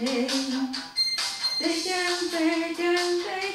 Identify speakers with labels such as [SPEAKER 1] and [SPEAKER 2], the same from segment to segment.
[SPEAKER 1] They can, they can, they can please,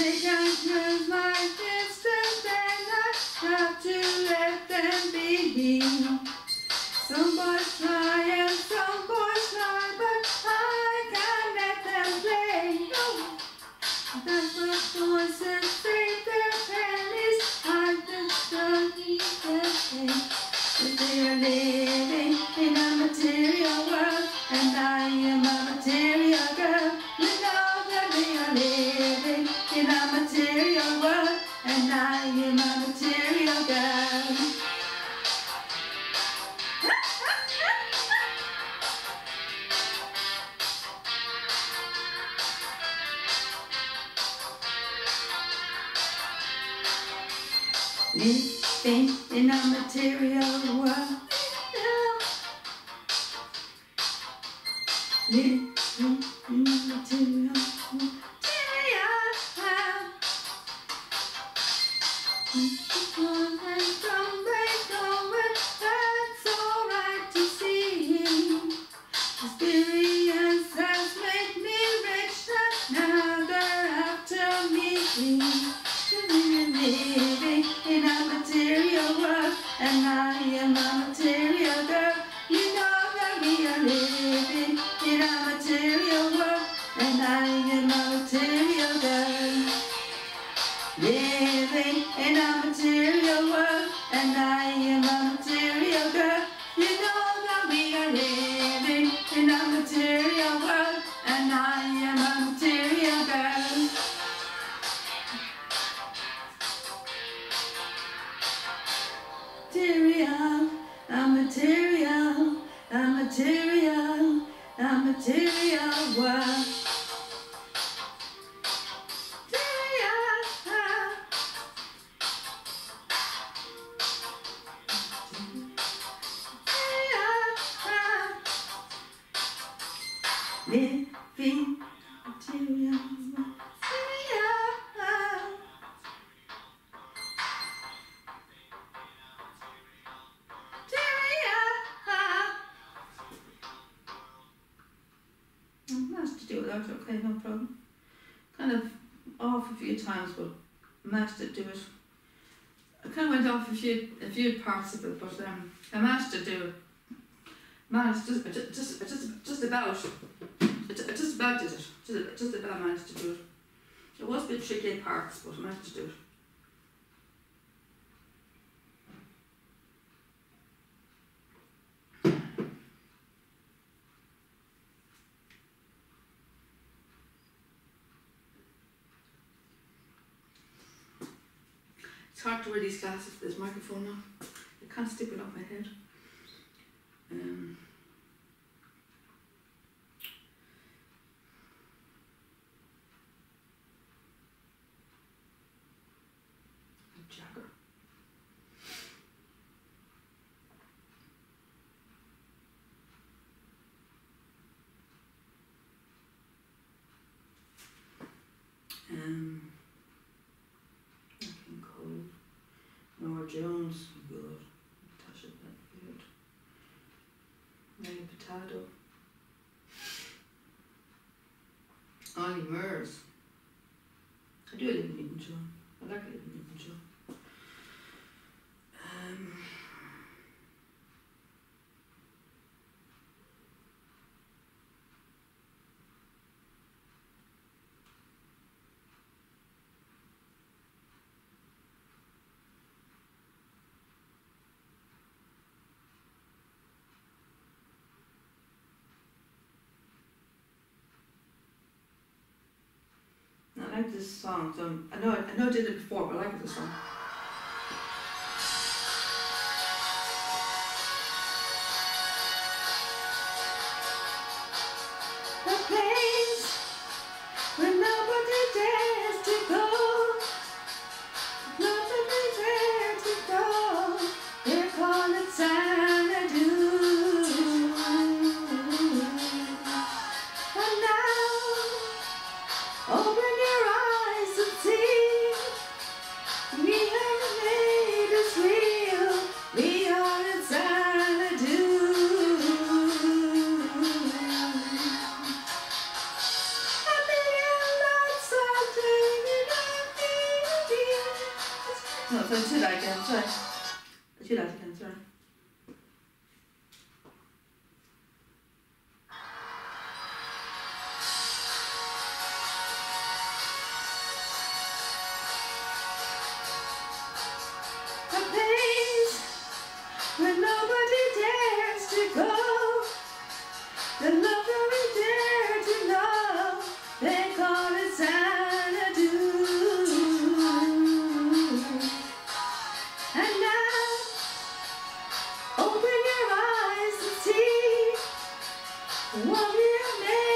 [SPEAKER 1] They Living in a material world. Living Living material managed to do it out okay, no problem. Kind of off a few times, but managed to do it. I kind of went off a few a few parts of it, but um, I managed to do it. Managed just just just, just about I just about did it. Just, just about managed to do it. It was a bit tricky in parts, but I managed to do it. It's hard to wear these glasses for this microphone now. I can't stick it off my head. Um, Jones, good. Natasha Bedford, Mary Potato, Ollie Murs. I do a little Newton John. I like a little Newton John. Um, I like this song. So I know I know I did it before, but I like this song. 咱去哪点转？去哪 like? Love you, man.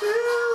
[SPEAKER 1] too.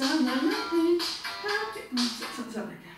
[SPEAKER 1] Sana, baby. How to...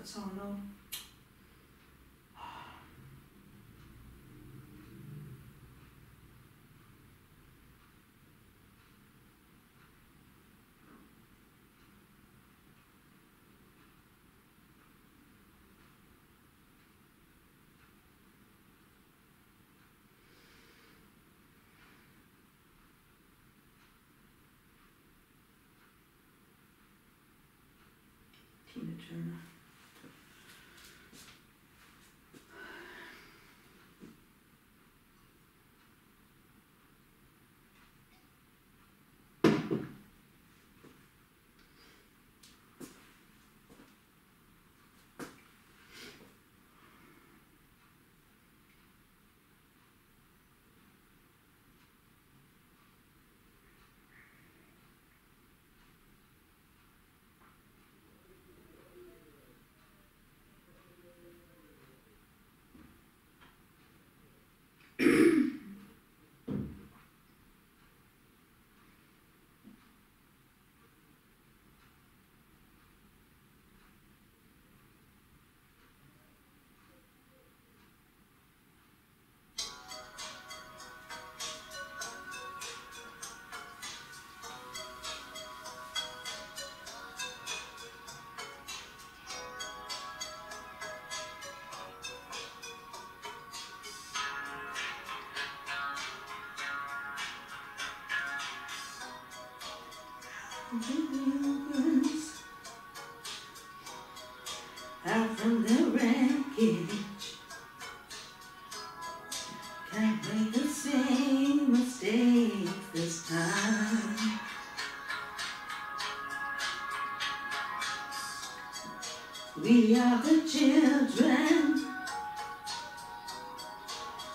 [SPEAKER 1] love, I that song. No. Tina Turner.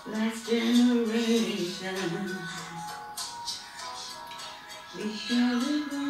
[SPEAKER 1] Last generation. We shall the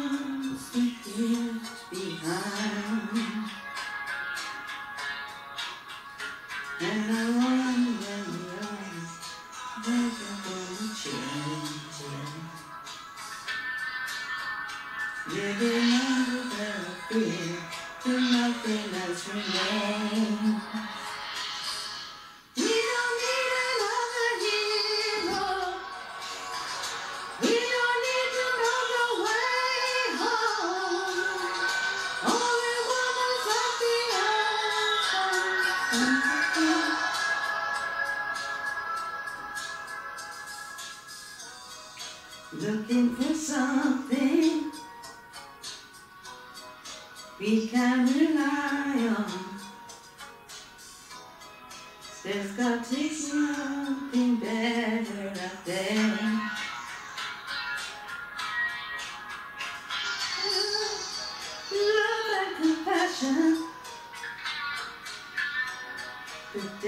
[SPEAKER 1] Looking for something we can rely on. There's got to be something better out there.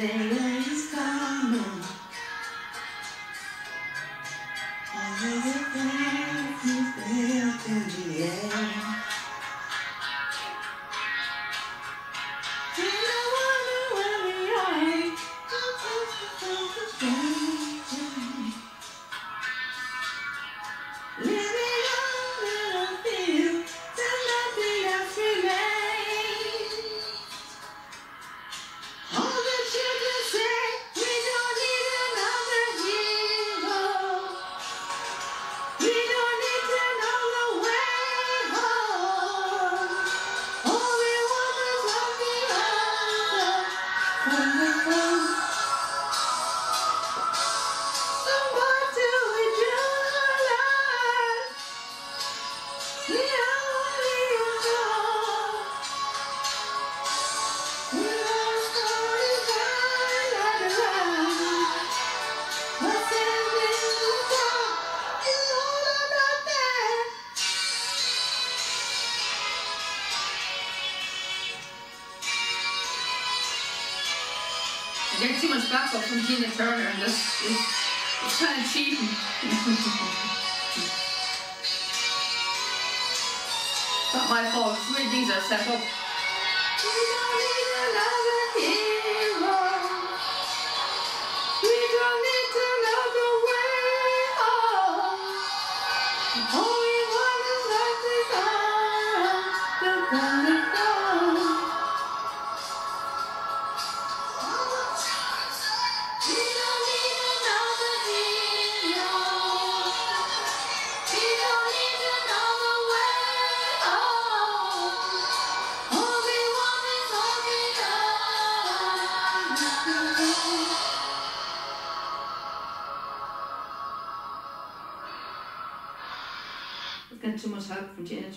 [SPEAKER 1] Day
[SPEAKER 2] cheating. Not my fault. The things are set up.
[SPEAKER 1] We don't need another hero. We don't need the way home. All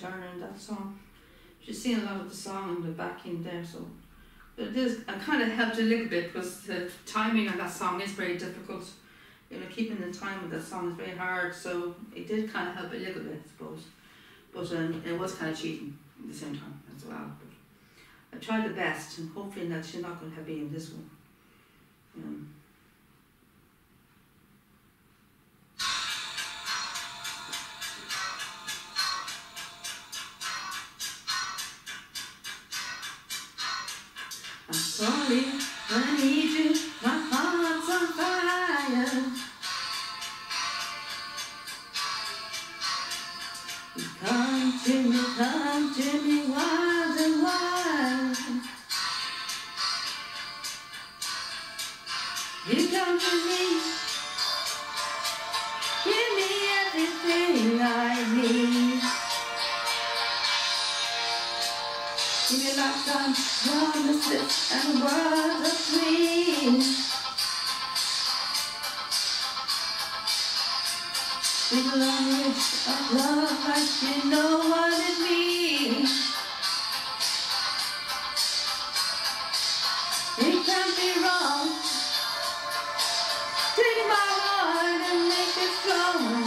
[SPEAKER 2] Turner in that song. She's singing a lot of the song and the backing there, so. But it is, I kind of helped a little bit because the timing of that song is very difficult. You know, keeping the time of that song is very hard, so it did kind of help a little bit, I suppose. But um, it was kind of cheating at the same time as well. But I tried the best, and hopefully that she's not going to be in this one. Um, You come to me, give me everything I need. Give me lifetime promises and words of dreams. With language of love like you know what it means. 特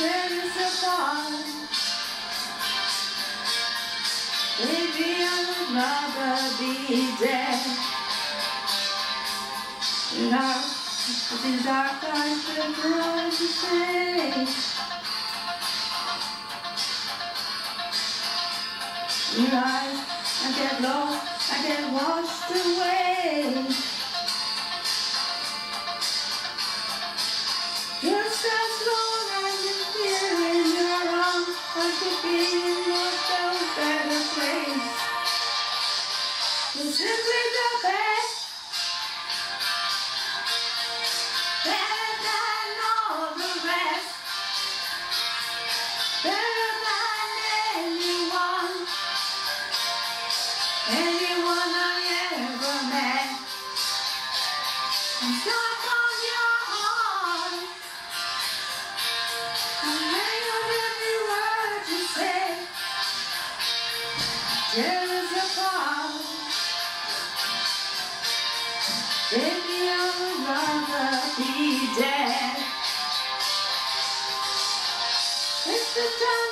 [SPEAKER 2] Tear us apart. Baby, I'm
[SPEAKER 1] rather be dead. Now, these dark times with words to say. Your eyes, I get lost, I get washed away. I could be in a better place. Better Tear us apart. Baby, I would rather be dead. It's the time